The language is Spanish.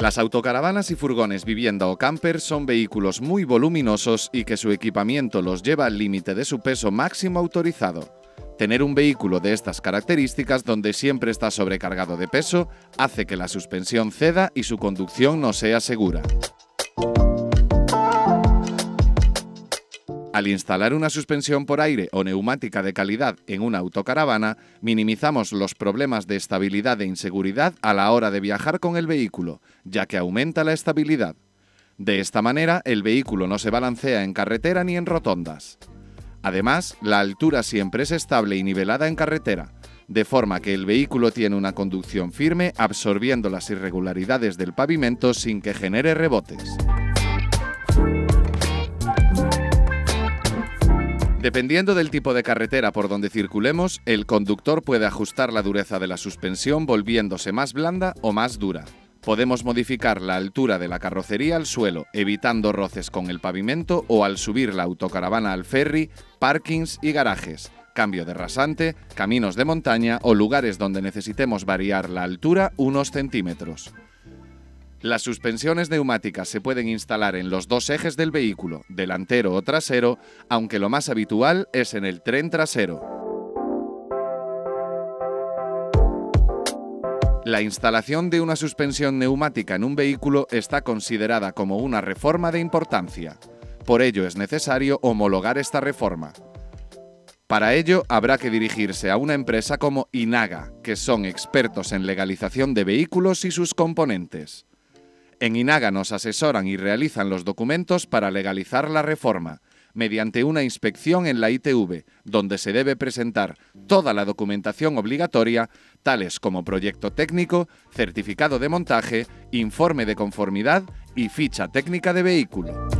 Las autocaravanas y furgones vivienda o camper son vehículos muy voluminosos y que su equipamiento los lleva al límite de su peso máximo autorizado. Tener un vehículo de estas características donde siempre está sobrecargado de peso hace que la suspensión ceda y su conducción no sea segura. Al instalar una suspensión por aire o neumática de calidad en una autocaravana, minimizamos los problemas de estabilidad e inseguridad a la hora de viajar con el vehículo, ya que aumenta la estabilidad. De esta manera, el vehículo no se balancea en carretera ni en rotondas. Además, la altura siempre es estable y nivelada en carretera, de forma que el vehículo tiene una conducción firme absorbiendo las irregularidades del pavimento sin que genere rebotes. Dependiendo del tipo de carretera por donde circulemos, el conductor puede ajustar la dureza de la suspensión volviéndose más blanda o más dura. Podemos modificar la altura de la carrocería al suelo, evitando roces con el pavimento o al subir la autocaravana al ferry, parkings y garajes, cambio de rasante, caminos de montaña o lugares donde necesitemos variar la altura unos centímetros. Las suspensiones neumáticas se pueden instalar en los dos ejes del vehículo, delantero o trasero, aunque lo más habitual es en el tren trasero. La instalación de una suspensión neumática en un vehículo está considerada como una reforma de importancia. Por ello es necesario homologar esta reforma. Para ello habrá que dirigirse a una empresa como Inaga, que son expertos en legalización de vehículos y sus componentes. En Inaga nos asesoran y realizan los documentos para legalizar la reforma, mediante una inspección en la ITV, donde se debe presentar toda la documentación obligatoria, tales como proyecto técnico, certificado de montaje, informe de conformidad y ficha técnica de vehículo.